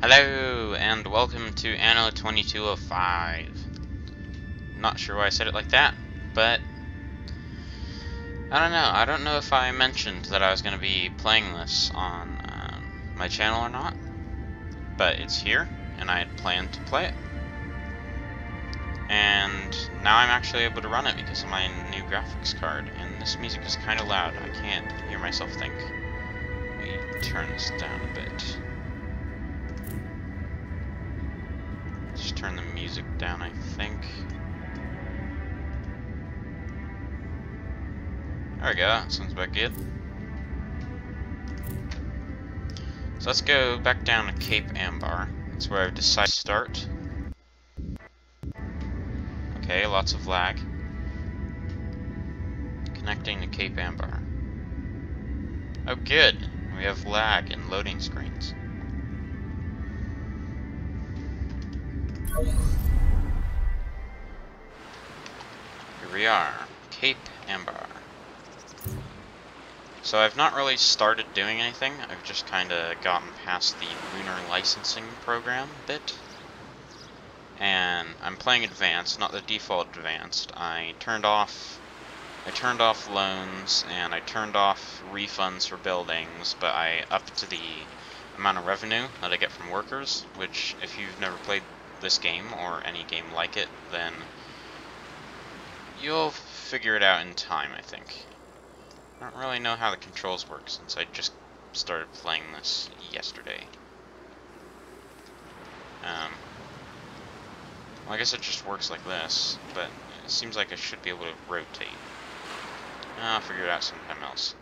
Hello, and welcome to Anno 2205. Not sure why I said it like that, but I don't know. I don't know if I mentioned that I was going to be playing this on um, my channel or not, but it's here, and I had planned to play it. And now I'm actually able to run it because of my new graphics card, and this music is kind of loud. I can't hear myself think. Let me turn this down a bit. Music down, I think. There we go, sounds about good. So let's go back down to Cape Ambar. That's where I've decided to start. Okay, lots of lag. Connecting to Cape Ambar. Oh good, we have lag in loading screens. Here we are, Cape Ambar. So I've not really started doing anything, I've just kind of gotten past the lunar licensing program bit. And I'm playing advanced, not the default advanced. I turned off I turned off loans and I turned off refunds for buildings, but I upped to the amount of revenue that I get from workers, which if you've never played this game, or any game like it, then you'll figure it out in time, I think. I don't really know how the controls work since I just started playing this yesterday. Um, well, I guess it just works like this, but it seems like I should be able to rotate. I'll figure it out sometime else.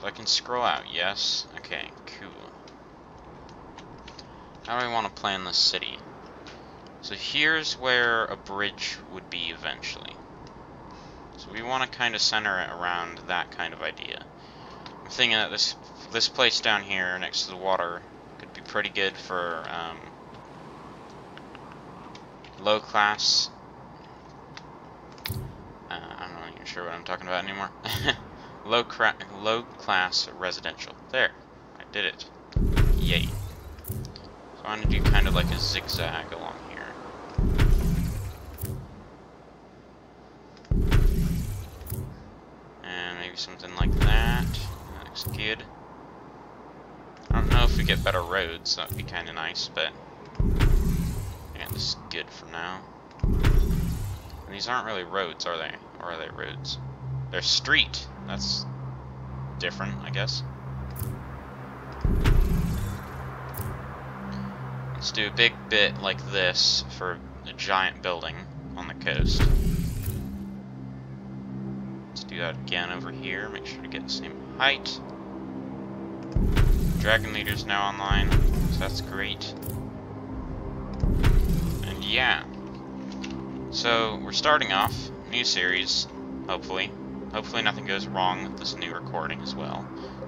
So I can scroll out, yes? Okay, cool. How do I want to plan this city? So here's where a bridge would be eventually. So we want to kind of center it around that kind of idea. I'm thinking that this this place down here next to the water could be pretty good for um, low class. Uh, I'm not even sure what I'm talking about anymore. low, low class residential. There, I did it. Yay. So I want to do kind of like a zigzag along something like that. That looks good. I don't know if we get better roads, that would be kind of nice, but yeah, this is good for now. And these aren't really roads, are they? Or are they roads? They're street. That's different, I guess. Let's do a big bit like this for a giant building on the coast do that again over here. Make sure to get the same height. Dragon Leader's now online, so that's great. And yeah. So, we're starting off, new series, hopefully. Hopefully nothing goes wrong with this new recording as well.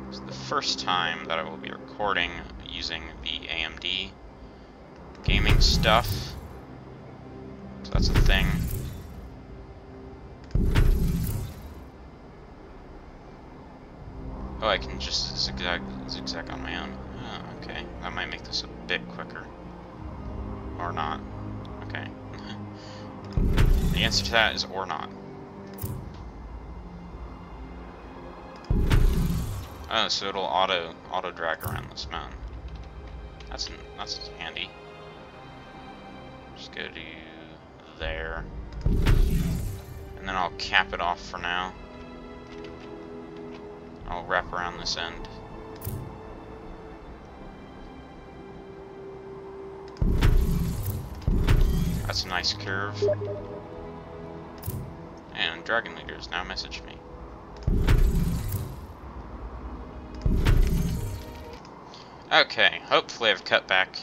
It's the first time that I will be recording using the AMD gaming stuff. So that's a thing. Oh, I can just zigzag, zigzag on my own. Oh, okay. That might make this a bit quicker. Or not. Okay. the answer to that is or not. Oh, so it'll auto auto drag around this mountain. That's that's handy. Just go to there, and then I'll cap it off for now. I'll wrap around this end. That's a nice curve. And Dragon Leader Leaders now messaged me. Okay, hopefully I've cut back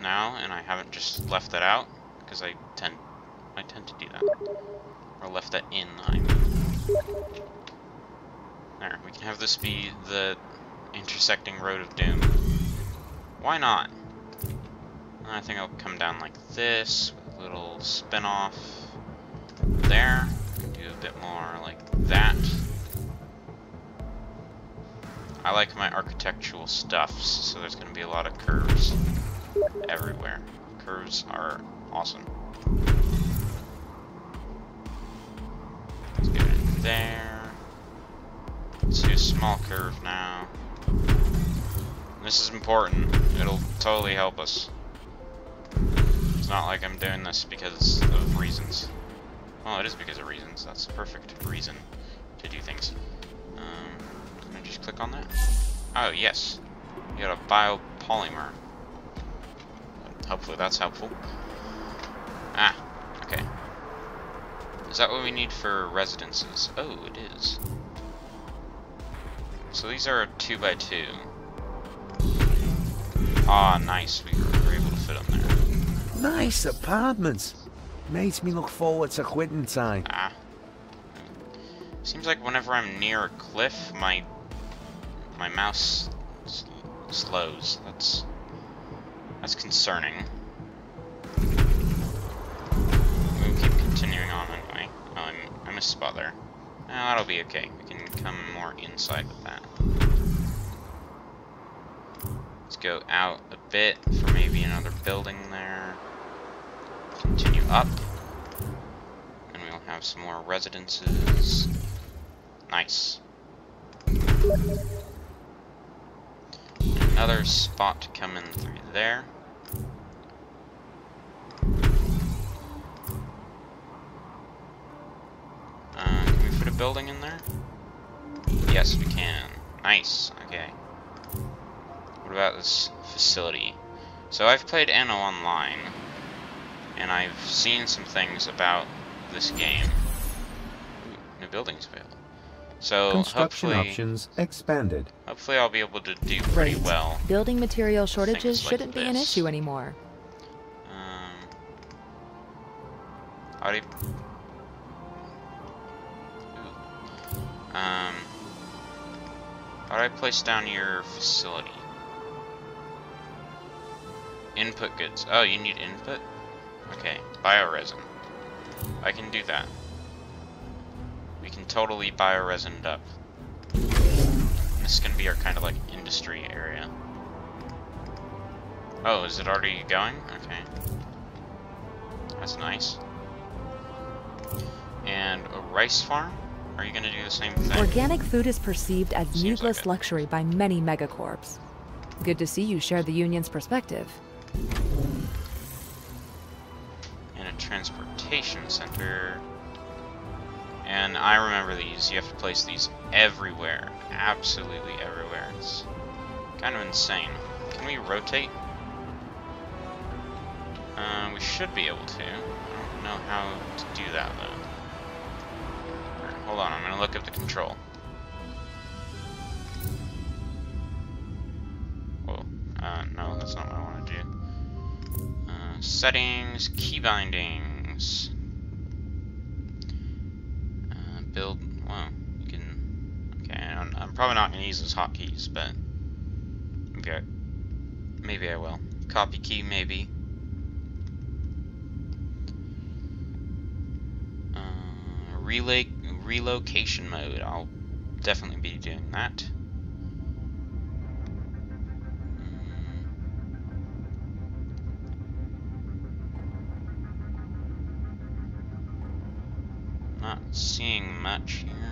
now and I haven't just left that out because I tend I tend to do that. Or left that in, I mean. There, we can have this be the intersecting road of doom. Why not? I think I'll come down like this, with a little spin-off there. Do a bit more like that. I like my architectural stuffs, so there's going to be a lot of curves. everywhere. Curves are awesome. Let's get there. Do a small curve now. This is important. It'll totally help us. It's not like I'm doing this because of reasons. Well, it is because of reasons. That's a perfect reason to do things. Um, can I just click on that? Oh, yes. You got a biopolymer. Hopefully that's helpful. Ah, okay. Is that what we need for residences? Oh, it is. So these are two by two. Ah, nice. We were able to fit them there. Nice apartments. Makes me look forward to quitting time. Ah. Seems like whenever I'm near a cliff, my my mouse sl slows. That's that's concerning. We'll keep continuing on anyway. Oh, I'm, I missed spot there. That'll be okay. We can come more inside with that. Let's go out a bit for maybe another building there. Continue up. And we'll have some more residences. Nice. Another spot to come in through there. Building in there? Yes, we can. Nice. Okay. What about this facility? So I've played Anno Online, and I've seen some things about this game. Ooh, new buildings available. So Construction hopefully, options expanded. hopefully I'll be able to do pretty Great. well. Building material shortages like shouldn't be an issue anymore. Um, how Um, how do I place down your facility? Input goods. Oh, you need input? Okay, bioresin. I can do that. We can totally bioresin it up. This is gonna be our kind of like industry area. Oh, is it already going? Okay. That's nice. And a rice farm? Are you gonna do the same thing? Organic food is perceived as Seems needless it. luxury by many megacorps. Good to see you share the union's perspective. and a transportation center. And I remember these. You have to place these everywhere. Absolutely everywhere. It's kind of insane. Can we rotate? Uh, we should be able to. I don't know how to do that, though. Hold on, I'm gonna look up the control. Whoa. Uh, no, that's not what I want to do. Uh, settings, key bindings. Uh, build. Well, you can. Okay, I'm, I'm probably not gonna use those hotkeys, but okay, maybe I will. Copy key, maybe. Uh, relay relocation mode. I'll definitely be doing that. Mm. Not seeing much here.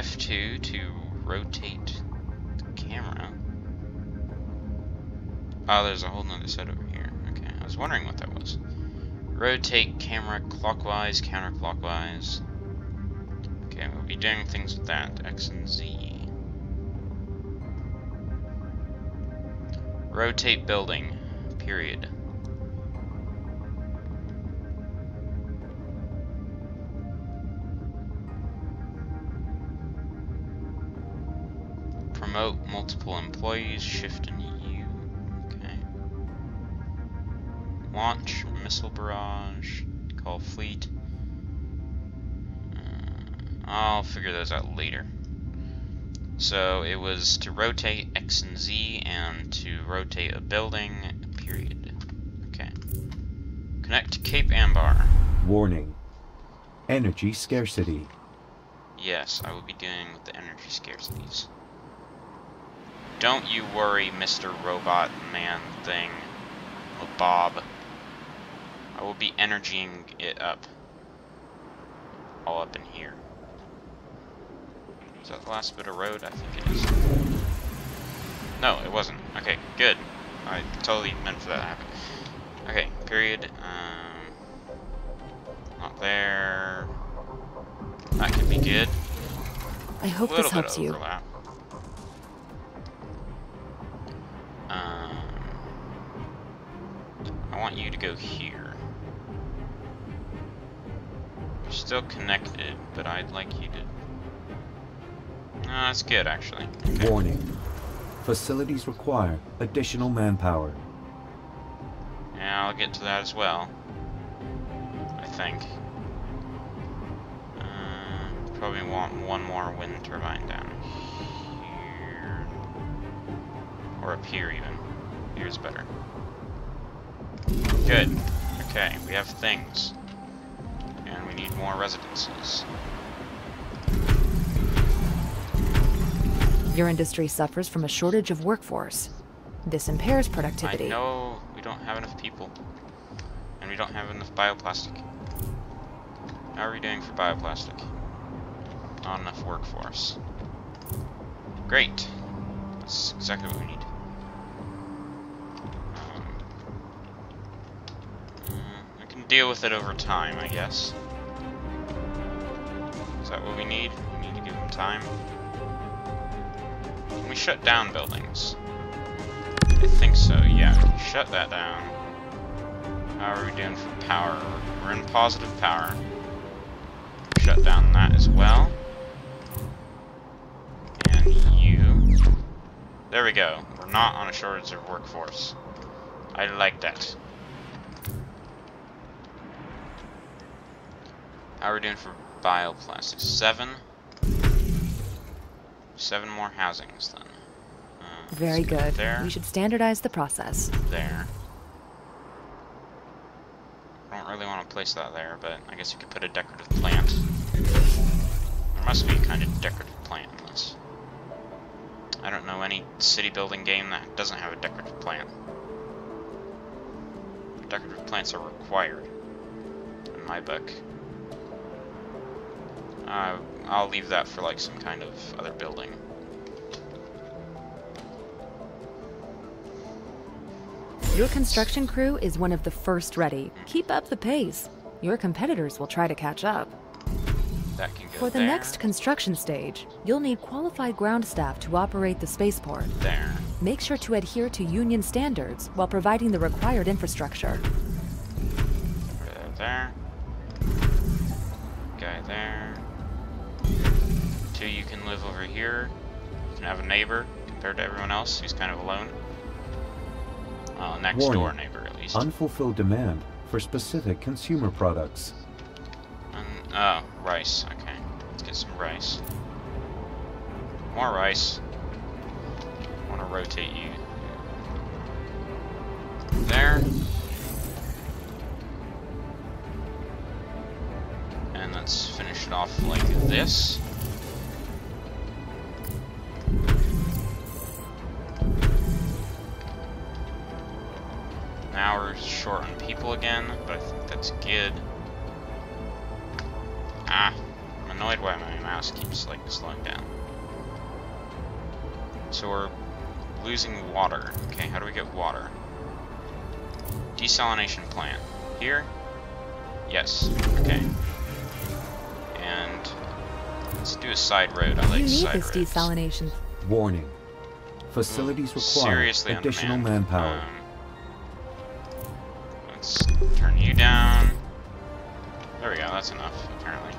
F2 to rotate the camera. Oh, there's a whole nother set over here. Okay, I was wondering what that was. Rotate camera clockwise, counterclockwise. Okay, we'll be doing things with that. X and Z. Rotate building. Period. Multiple employees. Shift and U. Okay. Launch missile barrage. Call fleet. Uh, I'll figure those out later. So it was to rotate X and Z and to rotate a building, period. Okay. Connect to Cape Ambar. Warning. Energy scarcity. Yes, I will be dealing with the energy scarcities. Don't you worry, Mr. Robot Man thing. Bob. I will be energying it up. All up in here. Is that the last bit of road? I think it is. No, it wasn't. Okay, good. I totally meant for that to happen. Okay, period. Um, not there. That could be good. I hope A little this bit helps of you. Um, I want you to go here. You're still connected, but I'd like you to. No, that's good actually. Okay. Warning. Facilities require additional manpower. Yeah, I'll get to that as well. I think. Uh, probably want one more wind turbine down Or up here, even. Here's better. Good. Okay, we have things. And we need more residences. Your industry suffers from a shortage of workforce. This impairs productivity. I know we don't have enough people. And we don't have enough bioplastic. How are we doing for bioplastic? Not enough workforce. Great. That's exactly what we need. Deal with it over time, I guess. Is that what we need? We need to give them time. Can we shut down buildings? I think so, yeah. Shut that down. How are we doing for power? We're in positive power. Shut down that as well. And you. There we go. We're not on a shortage of workforce. I like that. How are we doing for bioplastics? Seven? Seven more housings then. Uh, Very good. There We should standardize the process. there. I don't really want to place that there, but I guess you could put a decorative plant. There must be a kind of decorative plant in this. I don't know any city building game that doesn't have a decorative plant. Decorative plants are required in my book. Uh, I'll leave that for like some kind of other building. Your construction crew is one of the first ready. Keep up the pace. Your competitors will try to catch up. That can go For the there, next construction stage, you'll need qualified ground staff to operate the spaceport. there. Make sure to adhere to union standards while providing the required infrastructure. That there. Guy there. Two, you can live over here. You can have a neighbor compared to everyone else who's kind of alone. A next Warning. door neighbor at least. Unfulfilled demand for specific consumer products. Oh, rice. Okay, let's get some rice. More rice. I want to rotate you. There. And let's finish it off like this. Short on people again, but I think that's good. Ah, I'm annoyed why my mouse keeps like slowing down. So we're losing water. Okay, how do we get water? Desalination plant. Here? Yes. Okay. And let's do a side road. I you like need side this roads. Warning. Facilities require Seriously additional manpower. Um, let's turn you down. There we go, that's enough, apparently.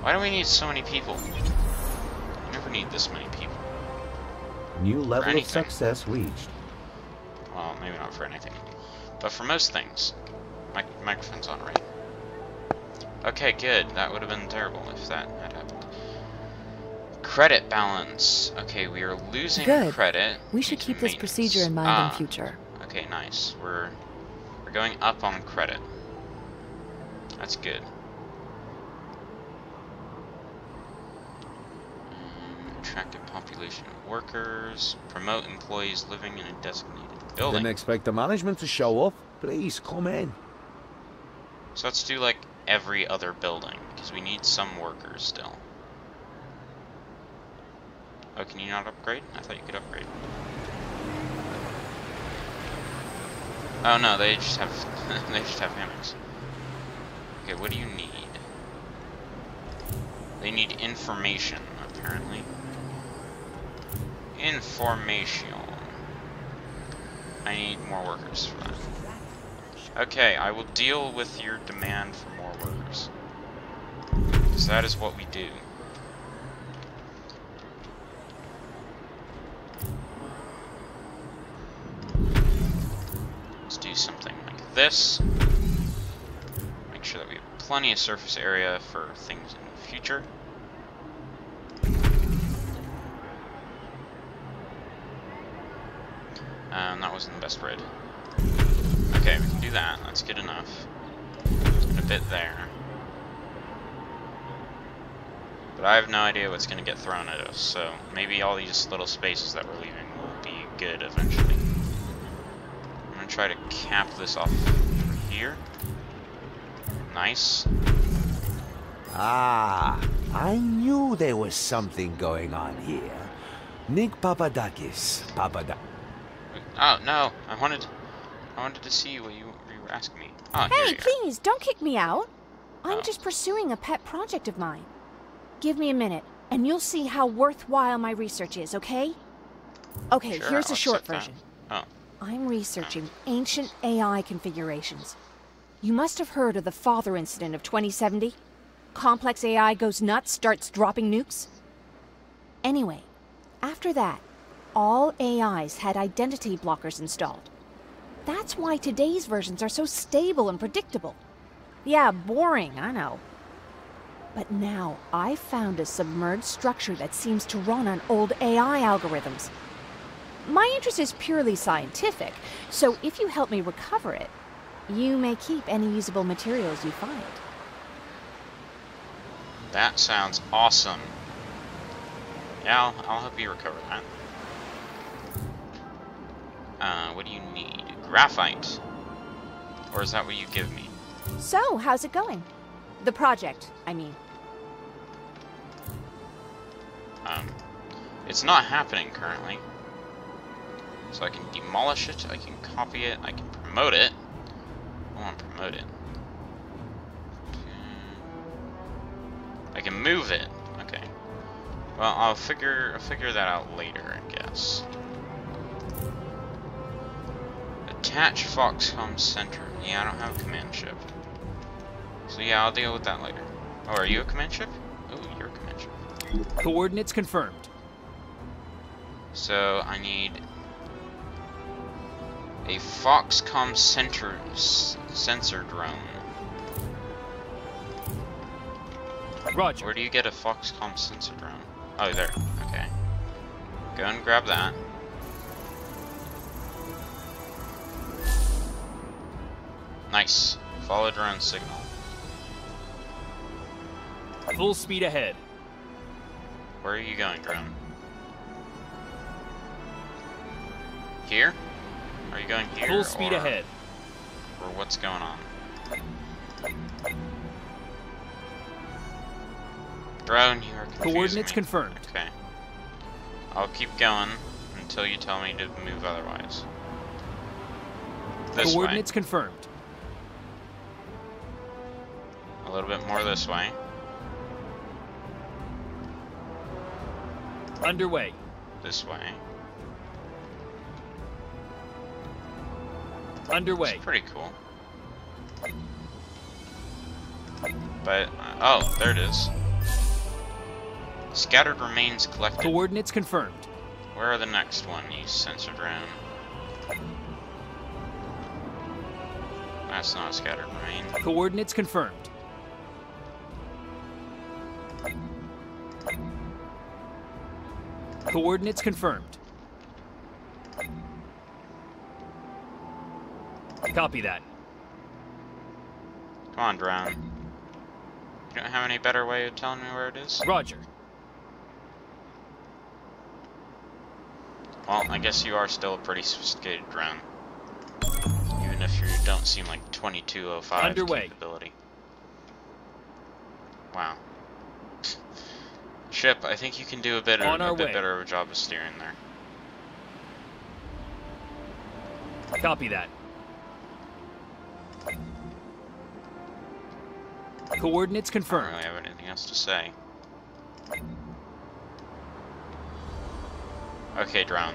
Why do we need so many people? We never need this many people. New level of success reached. Well, maybe not for anything. But for most things. Mic microphone's on, right? Okay, good. That would have been terrible if that had happened. Credit balance. Okay, we are losing Good. credit. We should keep this procedure in mind ah, in future. Okay, nice. We're we're going up on credit. That's good. Um, attract a population of workers. Promote employees living in a designated building. Didn't expect the management to show up. Please, come in. So let's do like every other building, because we need some workers still. Oh, can you not upgrade? I thought you could upgrade. Oh no, they just have they just have hammocks. Okay, what do you need? They need information, apparently. Information. I need more workers for that. Okay, I will deal with your demand for more workers. Because that is what we do. Let's do something like this. Make sure that we have plenty of surface area for things in the future. Um, that wasn't the best red. Okay, we can do that. That's good enough. And a bit there. But I have no idea what's going to get thrown at us, so maybe all these little spaces that we're leaving will be good eventually. I'm going to try to cap this off here. Nice. Ah, I knew there was something going on here. Nick Papadakis. Papada. Oh, no. I wanted I wanted to see what you, you were asking me. Oh, Hey, please, don't kick me out. I'm Oh. just pursuing a pet project of mine. Give me a minute, and you'll see how worthwhile my research is, okay? Okay, Sure, here's I'll the short accept that. version. Oh, I'm researching ancient AI configurations. You must have heard of the father incident of 2070. Complex AI goes nuts, starts dropping nukes. Anyway, after that, all AIs had identity blockers installed. That's why today's versions are so stable and predictable. Yeah, boring, I know. But now I found a submerged structure that seems to run on old AI algorithms. My interest is purely scientific, so if you help me recover it, you may keep any usable materials you find. that sounds awesome. Yeah, I'll, I'll help you recover that. Uh, what do you need? Graphite. Or is that what you give me? So, how's it going? The project, I mean. Um, it's not happening currently. So I can demolish it, I can copy it, I can promote it. Oh, I want to promote it. I can move it. Okay. Well, I'll figure I'll figure that out later, I guess. Attach Foxcom Center. Yeah, I don't have a command ship. So yeah, I'll deal with that later. Oh, are you a command ship? Oh, you're a command ship. Coordinates confirmed. So I need a Foxcom center sensor drone. Roger. Where do you get a Foxcom sensor drone? Oh, there. Okay. Go and grab that. Nice. Follow drone signal. Full speed ahead. Where are you going, drone? Here? Are you going here? Full speed or- ahead. Or what's going on? Drone, you are Coordinates me. confirmed. Okay. I'll keep going until you tell me to move otherwise. This Coordinates confirmed. A little bit more this way. Underway. This way. Underway. It's pretty cool. But, uh, oh, there it is. Scattered remains collected. Coordinates confirmed. Where are the next one, you sensor drone? That's not a scattered remain. Coordinates confirmed. Coordinates confirmed. Copy that. Come on, drone. You don't have any better way of telling me where it is? Roger. Well, I guess you are still a pretty sophisticated drone. Even if you don't seem like 2205 Underway. capability. Wow. Ship, I think you can do a bit, of, a bit better of a job of steering there. Copy that. Coordinates confirmed. I don't really have anything else to say. Okay, drone.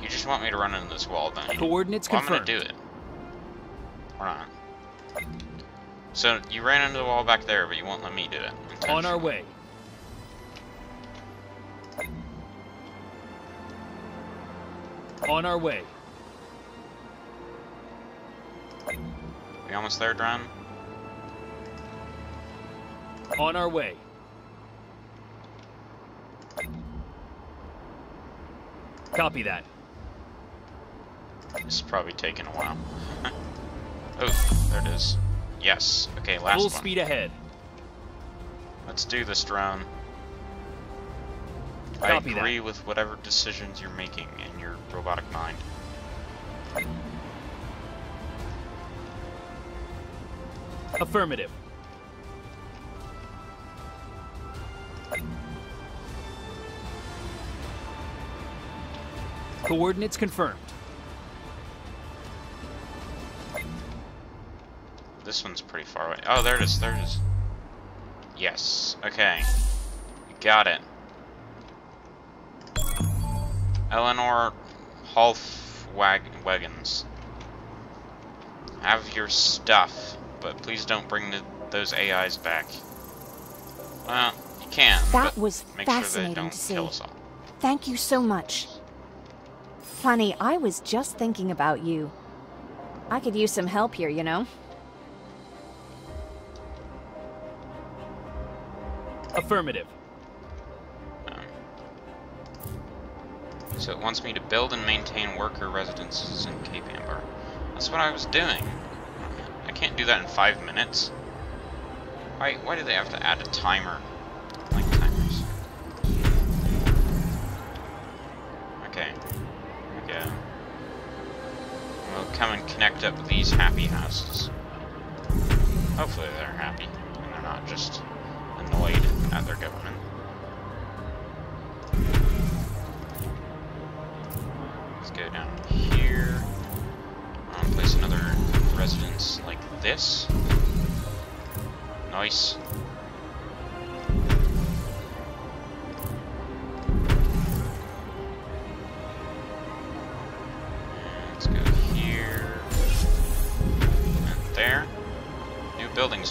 You just want me to run into this wall, then? Coordinates well, I'm gonna do it. Or not. So, you ran into the wall back there, but you won't let me do it. On our way. On our way. We almost there, drone? On our way. Copy that. This is probably taking a while. oh, there it is. Yes. Okay, last Full one. speed ahead. Let's do this, drone. I Copy that. agree with whatever decisions you're making in your robotic mind. Affirmative. Coordinates confirmed. This one's pretty far away. Oh, there it is. There it is. Yes. Okay. We got it. Eleanor Halfwagens. Have your stuff, but please don't bring the, those AIs back. Well, you can. That but was make sure they fascinating don't to see. kill us all. Thank you so much. Funny, I was just thinking about you. I could use some help here, you know? Affirmative. Um, so it wants me to build and maintain worker residences in Cape Ambar. That's what I was doing. I can't do that in five minutes. Why, why do they have to add a timer? Connect up these happy houses. Hopefully they're happy, and they're not just annoyed at their government. Let's go down here. I'll place another residence like this. Nice.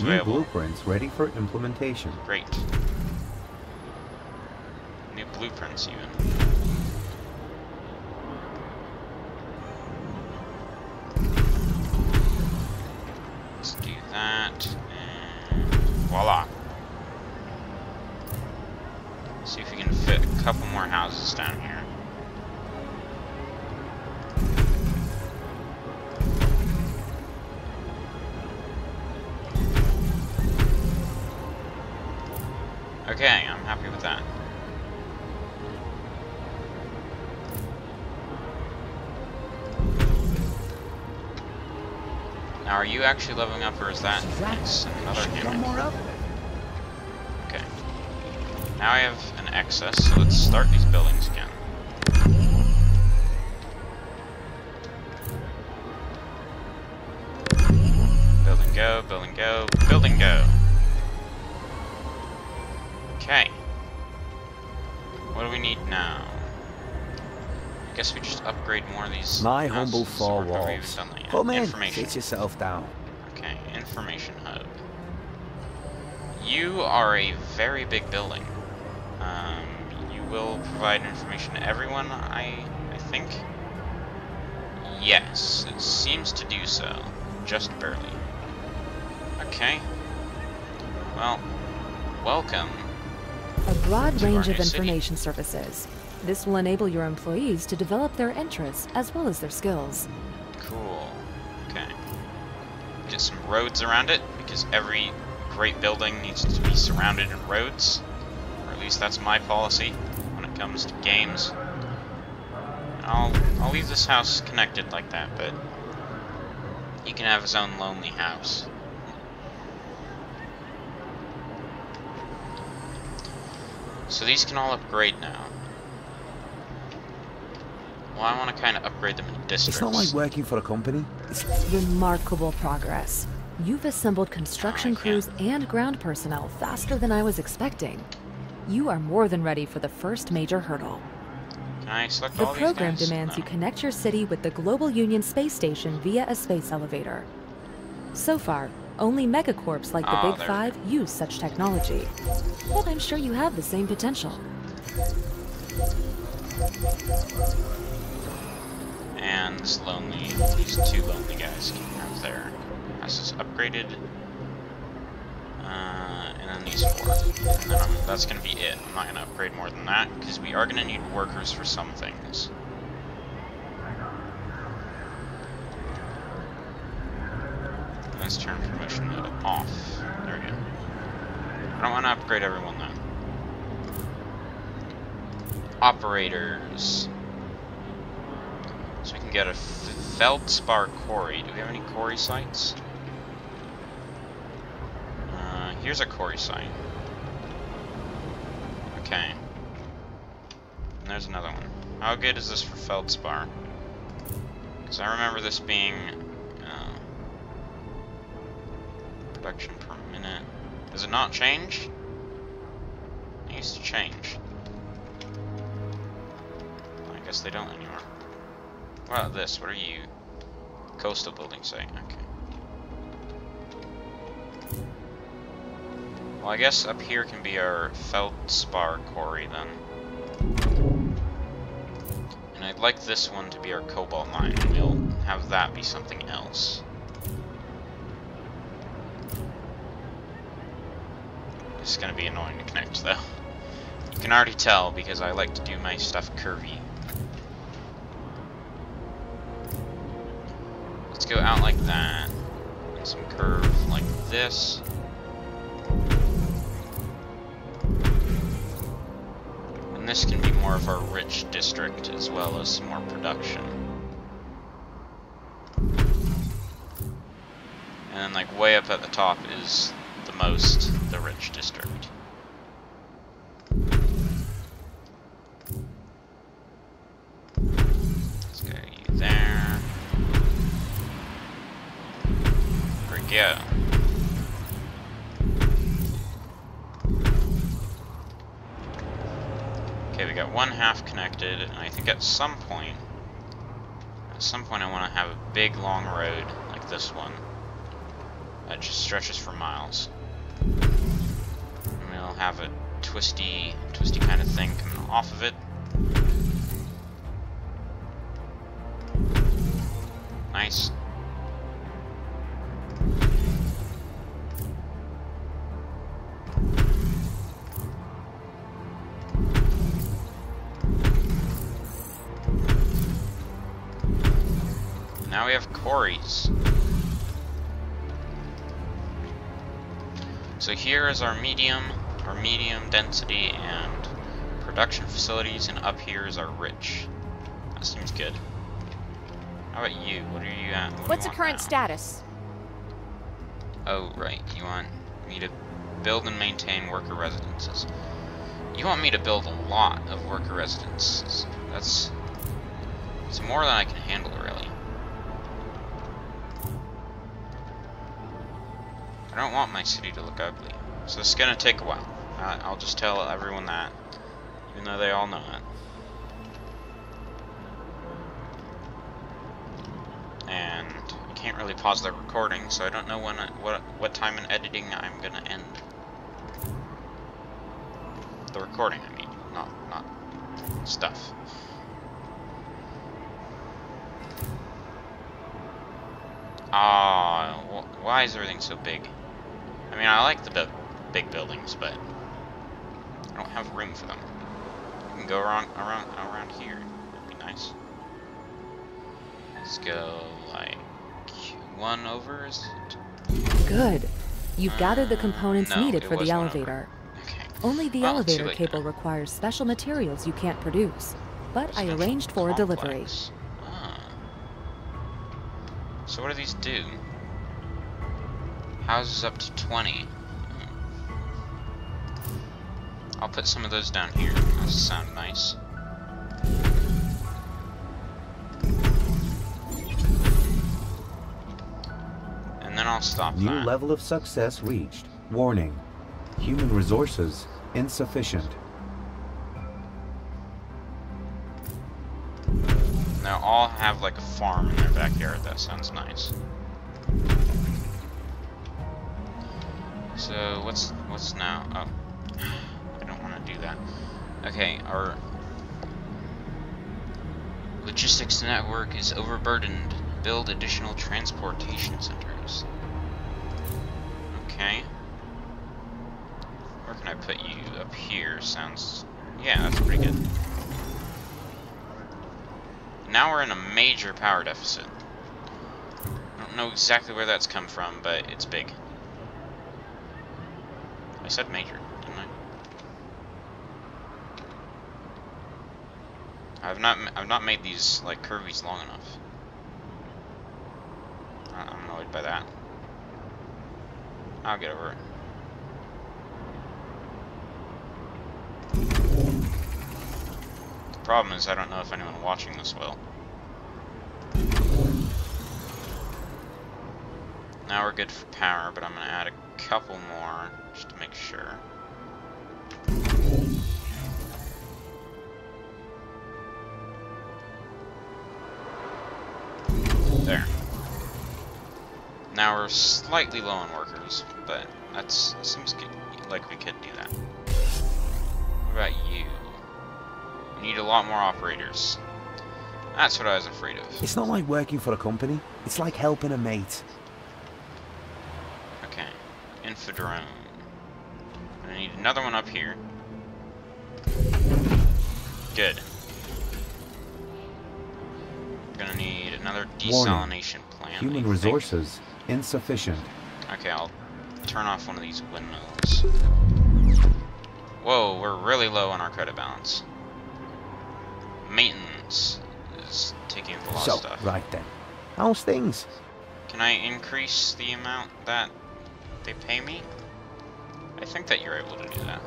New available. blueprints ready for implementation. Great. New blueprints, even. Okay, I'm happy with that. Now, are you actually leveling up, or is that another human? Okay. Now I have an excess, so let's start these buildings again. Building go, building go, building go. We need now? I guess we just upgrade more of these. My humble four or have we even walls. done that yet? Come in, sit yourself down. Okay, information hub. You are a very big building. Um, you will provide information to everyone, I, I think. Yes, it seems to do so. Just barely. Okay. Well, welcome. A broad range of information services. This will enable your employees to develop their interests as well as their skills. Cool. Okay. Get some roads around it, because every great building needs to be surrounded in roads, or at least that's my policy when it comes to games. And I'll I'll leave this house connected like that, but he can have his own lonely house. So these can all upgrade now. Well, I want to kind of upgrade them in districts. It's not like working for a company. It's Remarkable progress. You've assembled construction ah, I can't. crews and ground personnel faster than I was expecting. You are more than ready for the first major hurdle. Can I select The all program guys? demands you connect your city with the Global Union space station via a space elevator. So far, only megacorps like the Oh, Big Five use such technology. But I'm sure you have the same potential. And this lonely, these two lonely guys can have their houses upgraded. Uh, and then these four. And then I'm, that's gonna be it. I'm not gonna upgrade more than that, because we are gonna need workers for some things. Let's turn promotion mode off. There we go. I don't want to upgrade everyone though. Operators. So we can get a Feldspar quarry. Do we have any quarry sites? Uh, here's a quarry site. Okay. And there's another one. How good is this for Feldspar? Because I remember this being production per minute. Does it not change? It used to change. I guess they don't anymore. What about this? What are you? Coastal building site. Okay. Well, I guess up here can be our Feldspar quarry then. And I'd like this one to be our cobalt mine. We'll have that be something else. It's gonna be annoying to connect though. You can already tell because I like to do my stuff curvy. Let's go out like that. And some curve like this. And this can be more of our rich district as well as some more production. And then like way up at the top is most the rich district. Let's go you there. Okay, we got one half connected, and I think at some point, at some point I want to have a big long road like this one that just stretches for miles. And we'll have a twisty, twisty kind of thing coming off of it. Nice. Now we have quarries. So here is our medium, our medium density and production facilities, and up here is our rich. That seems good. How about you? What are you at? What What's the current now? status? Oh, right. You want me to build and maintain worker residences. You want me to build a lot of worker residences. That's... It's more than I can handle, really. I don't want my city to look ugly. So it's gonna take a while. I'll just tell everyone that. Even though they all know it. and I can't really pause the recording, so I don't know when I, what what time in editing I'm gonna end the recording. I mean, not not stuff. Ah, wh why is everything so big? I mean, I like the big buildings, but I don't have room for them. You can go around around around here. That'd be nice. Let's go like one over. Is it? Good. You've gathered the Uh, components no, needed for the elevator. Okay. Only the Well, elevator cable now. requires special materials you can't produce. But I arranged for a delivery. Ah. So what do these do? Houses up to 20. Hmm. I'll put some of those down here. That sound nice. And then I'll stop New that. level of success reached. Warning. Human resources insufficient. They'll all have like a farm in their backyard. That sounds nice. So what's what's now? Oh, I don't want to do that. Okay, our logistics network is overburdened. Build additional transportation centers. Okay. Where can I put you? Up here sounds. Yeah, that's pretty good. Now we're in a major power deficit. I don't know exactly where that's come from, but it's big. I said major, didn't I? I've not I've not made these like curvies long enough. I'm annoyed by that. I'll get over it. The problem is I don't know if anyone watching this will. Now we're good for power, but I'm gonna add a couple more just to make sure. There. Now we're slightly low on workers, but that's seems good, like we could do that. What about you? We need a lot more operators. That's what I was afraid of. It's not like working for a company. It's like helping a mate. Infodrome. I need another one up here. Good. Gonna need another desalination plant. Human resources insufficient. Okay, I'll turn off one of these windmills. Whoa, we're really low on our credit balance. Maintenance is taking up a lot So, of stuff. right then. How's things? Can I increase the amount that they pay me? I think that you're able to do that.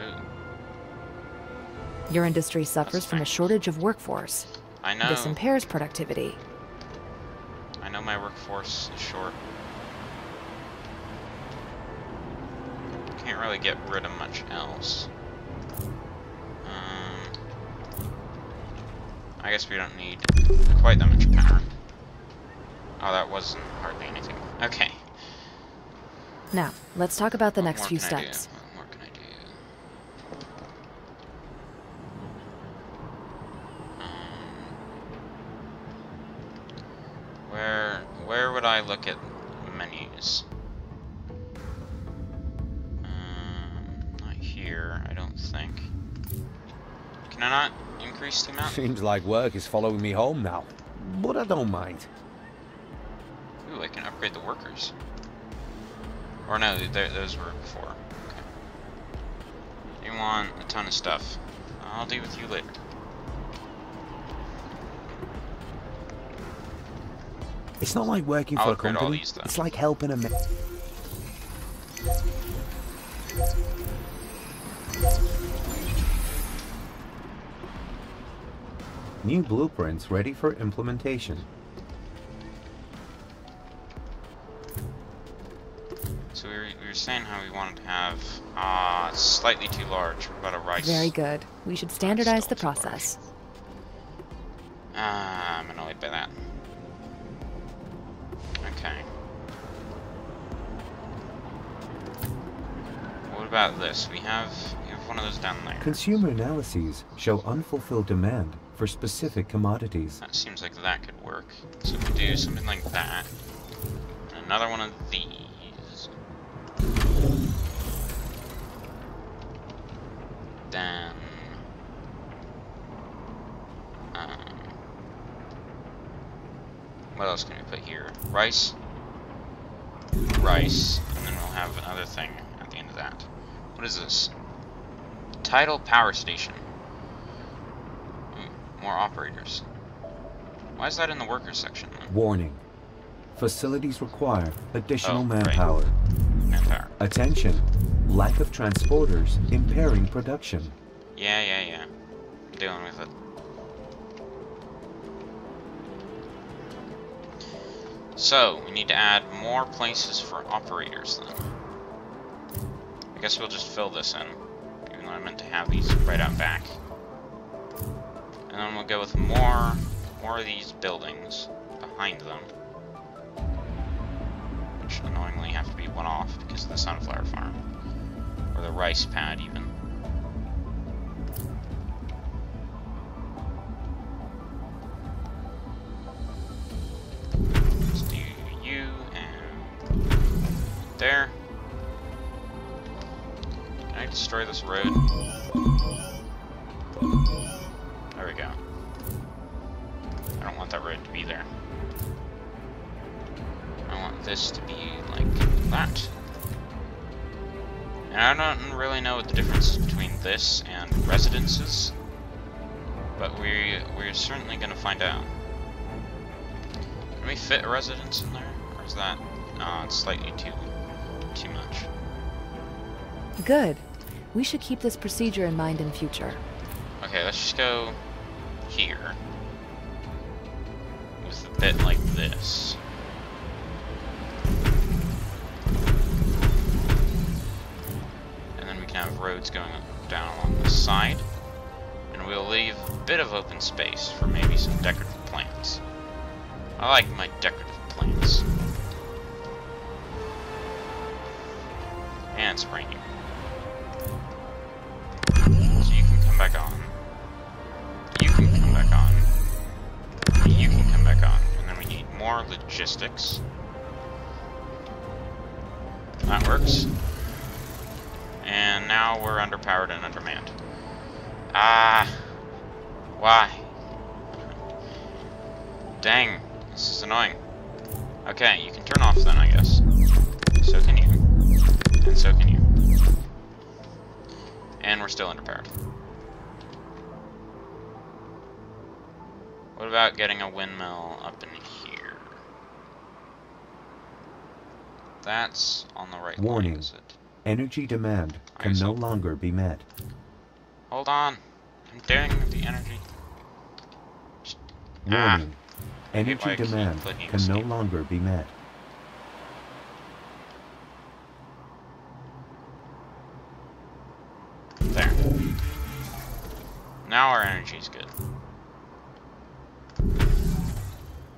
Ooh, Your industry suffers from a shortage of workforce. I know. This impairs productivity. I know my workforce is short. Can't really get rid of much else. I guess we don't need quite that much power. Oh, that wasn't hardly anything. Okay. Now, let's talk about the what next few can I do? steps. What more can I do? Um, where where would I look at increase the amount? Seems like work is following me home now. But I don't mind. Ooh, I can upgrade the workers. Or no, those were before. Okay. You want a ton of stuff. I'll deal with you later. It's not like working I'll for a company. It's like helping a mate. New blueprints ready for implementation. So we were, we were saying how we wanted to have uh slightly too large. What about a rice? Very good. We should standardize the Still too large. process. Ah, I'm annoyed by that. Okay. What about this? We have we have one of those down there. Consumer analyses show unfulfilled demand for specific commodities. That seems like that could work. So if we do something like that, and another one of these, then um, what else can we put here? rice, rice, and then we'll have another thing at the end of that. What is this? Tidal power station. More operators. Why is that in the workers section? Then? Warning. Facilities require additional Oh, right. manpower. Manpower. Attention. Lack of transporters impairing production. Yeah, yeah, yeah. I'm Dealing with it. So, we need to add more places for operators then. I guess we'll just fill this in, even though I meant to have these right out back. And then we'll go with more, more of these buildings behind them. Which annoyingly have to be one off because of the sunflower farm. Or the rice pad even. Let's do you and there. Can I destroy this road? We go. I don't want that road to be there. I want this to be like that. And I don't really know what the difference is between this and residences, but we we're certainly gonna find out. Can we fit a residence in there? Or is that uh it's slightly too too much. Good. We should keep this procedure in mind in future. Okay, let's just go here. With a bit like this. And then we can have roads going down along the side. And we'll leave a bit of open space for maybe some decorative plants. I like my decorative plants. We're still underpowered. What about getting a windmill up in here? That's on the right Warning. line? Energy demand can no longer be met. Hold on. I'm doing the energy. Ah. Warning. Why Energy demand can no longer be met. Now our energy's good.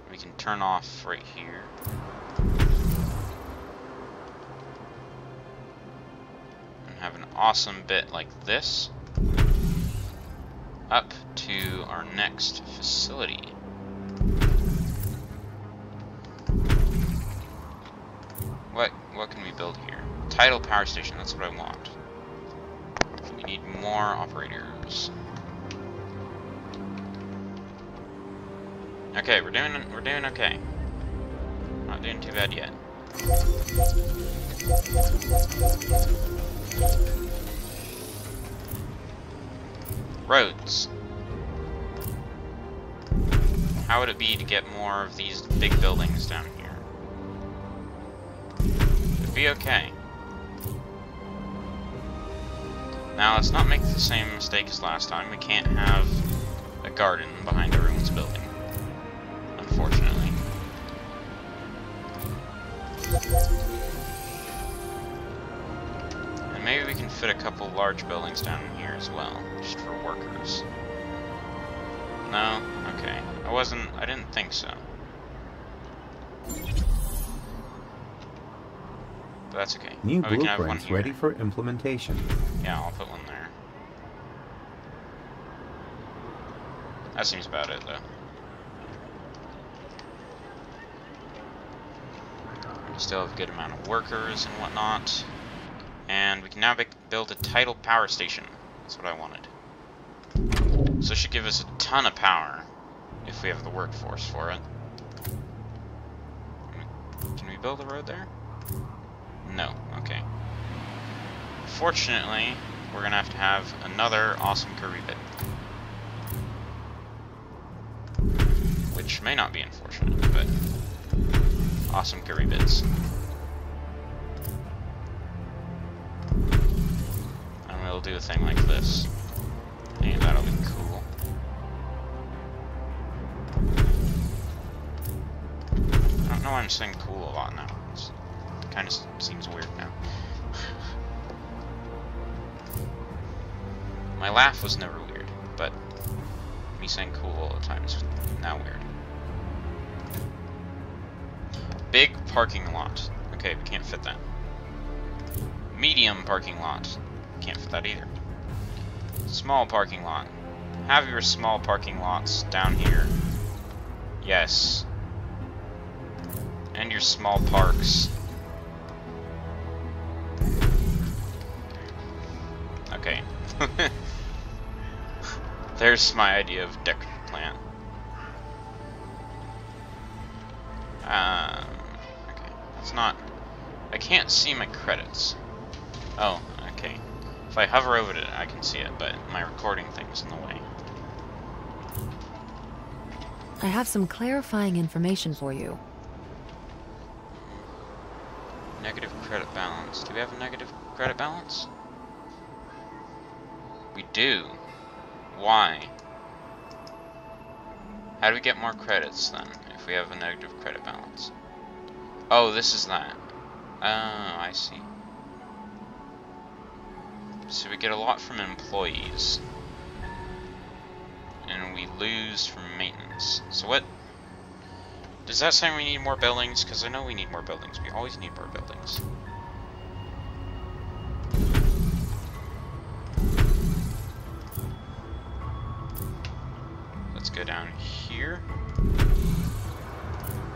We can turn off right here. And have an awesome bit like this. Up to our next facility. What what can we build here? Tidal power station, that's what I want. We need more operators. Okay, we're doing we're doing okay. Not doing too bad yet. Roads. How would it be to get more of these big buildings down here? It'd be okay. Now, let's not make the same mistake as last time. We can't have a garden behind everyone's building. And maybe we can fit a couple large buildings down in here as well, just for workers. No? Okay. I wasn't, I didn't think so. But that's okay. New Oh, we can have one blueprints here. ready for implementation. Yeah, I'll put one there. That seems about it, though. We still have a good amount of workers and whatnot. And we can now build a tidal power station. That's what I wanted. So it should give us a ton of power if we have the workforce for it. Can we build a road there? No. Okay. Fortunately, we're gonna have to have another awesome curry bit. Which may not be unfortunate, but awesome curry bits. And we'll do a thing like this. And that'll be cool. I don't know why I'm saying cool a lot now. It kind of seems weird now. My laugh was never weird, but me saying cool all the time is now weird. Big parking lot. Okay, we can't fit that. Medium parking lot. Can't fit that either. Small parking lot. Have your small parking lots down here. Yes. And your small parks. Okay. There's my idea of deck plant. It's not... I can't see my credits. Oh, okay. If I hover over it, I can see it, but my recording thing's in the way. I have some clarifying information for you. Negative credit balance. Do we have a negative credit balance? We do. Why? How do we get more credits then, if we have a negative credit balance? Oh, this is that. Oh, I see. So we get a lot from employees. And we lose from maintenance. So what... Does that say we need more buildings? Because I know we need more buildings. We always need more buildings. Let's go down here.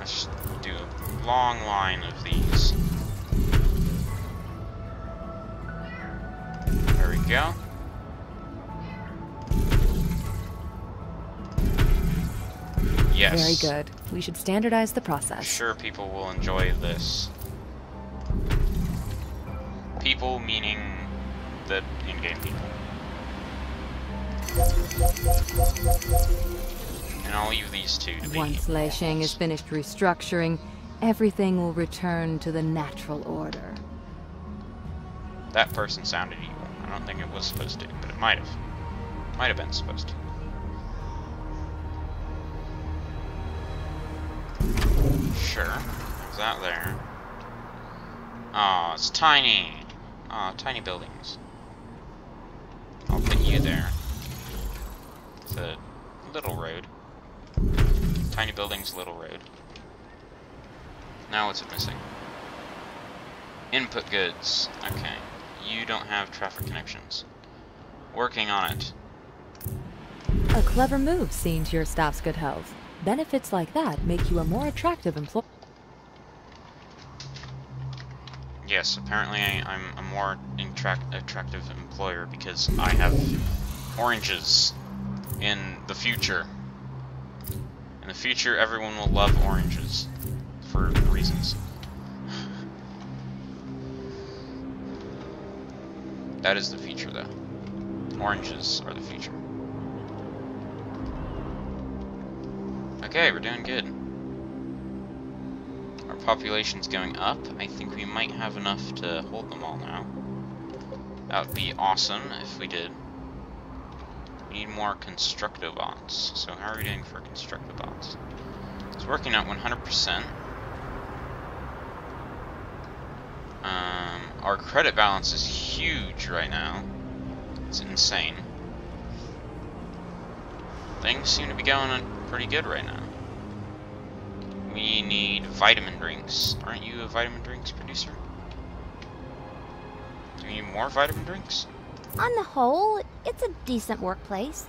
Just do a long line of these. There we go. Yes. Very good. We should standardize the process. sure people will enjoy this. People meaning the in-game people. And I'll leave these two to be. Once Lei Shang is finished restructuring, everything will return to the natural order. That person sounded evil. I don't think it was supposed to, but it might have. Might have been supposed to. Sure. There's that there. Oh, it's tiny. Oh, tiny buildings. I'll put you there. It's a little road. Tiny buildings, little road. Now what's it missing? Input goods. Okay. You don't have traffic connections. Working on it. A clever move, seeing to your staff's good health. Benefits like that make you a more attractive employee. Yes, apparently I'm a more attractive employer because I have oranges in the future. Future, everyone will love oranges for reasons. That is the future, though. Oranges are the future. Okay, we're doing good. Our population's going up. I think we might have enough to hold them all now. That would be awesome if we did. Need more constructive bots. So how are we doing for constructive bots? It's working at 100%. Um, our credit balance is huge right now. It's insane. Things seem to be going pretty good right now. We need vitamin drinks. Aren't you a vitamin drinks producer? Do we need more vitamin drinks? On the whole, it's a decent workplace.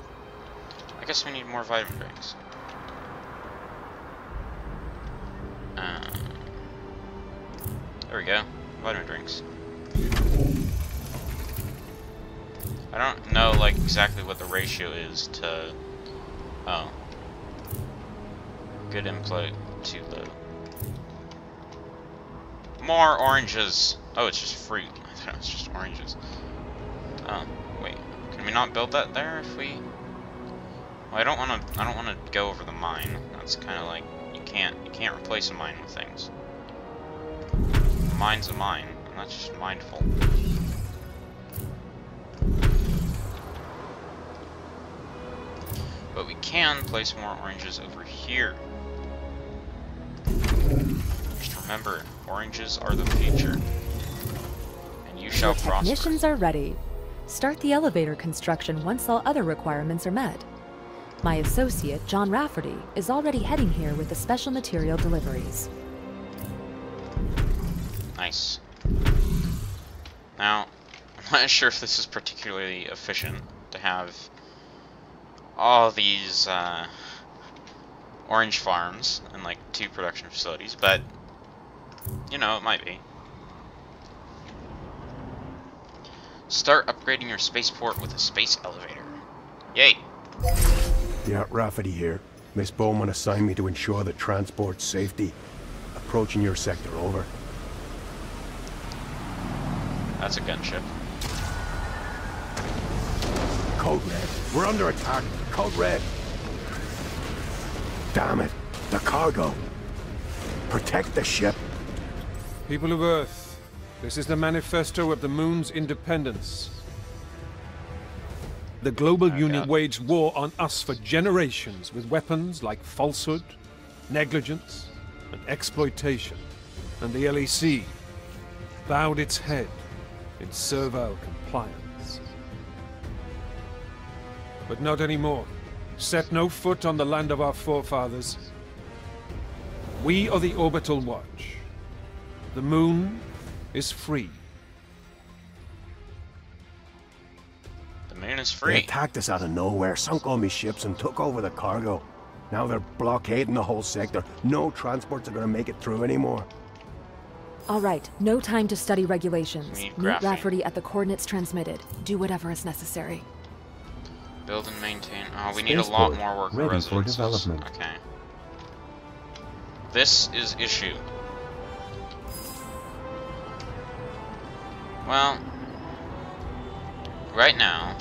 I guess we need more vitamin drinks. Uh, there we go. Vitamin drinks. I don't know, like, exactly what the ratio is to... Oh. Good input, too low. More oranges. Oh, it's just fruit. I thought it was just oranges. We not build that there if we? Well, I don't want to. I don't want to go over the mine. That's kind of like you can't. You can't replace a mine with things. A mine's a mine, and that's just mindful. But we can place more oranges over here. Just remember, oranges are the future. And you shall Your prosper. technicians are ready. Start the elevator construction once all other requirements are met. My associate, John Rafferty, is already heading here with the special material deliveries. Nice. Now, I'm not sure if this is particularly efficient to have all these uh, orange farms and like two production facilities, but you know, it might be. Start upgrading your spaceport with a space elevator. Yay! Yeah, Rafferty here. Miss Bowman assigned me to ensure the transport's safety. Approaching your sector, over. That's a gunship. Code Red. We're under attack. Code Red. Damn it. The cargo. Protect the ship. People of Earth, this is the manifesto of the Moon's independence. The global unit God. waged war on us for generations with weapons like falsehood, negligence, and exploitation. And the LEC bowed its head in servile compliance. But not anymore. Set no foot on the land of our forefathers. We are the Orbital Watch. The moon is free. The man is free. They attacked us out of nowhere, sunk all my ships, and took over the cargo. Now they're blockading the whole sector. No transports are gonna make it through anymore. All right, no time to study regulations. We Meet graphene. Rafferty at the coordinates transmitted. Do whatever is necessary. Build and maintain. Oh, we need a lot Spaceport, more worker ready for residences. development. Okay. This is issue. Well, right now,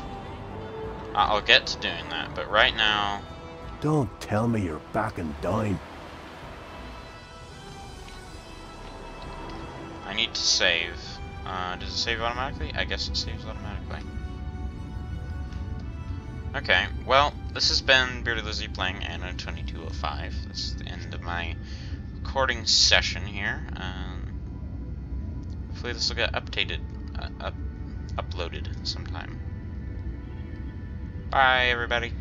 I'll get to doing that, but right now, Don't tell me you're back and dying. I need to save. Uh, does it save automatically? I guess it saves automatically. Okay, well, this has been Beardedlizzy playing Anno 2205. This is the end of my recording session here. Um, hopefully this will get updated, uh, up, uploaded sometime. Bye, everybody.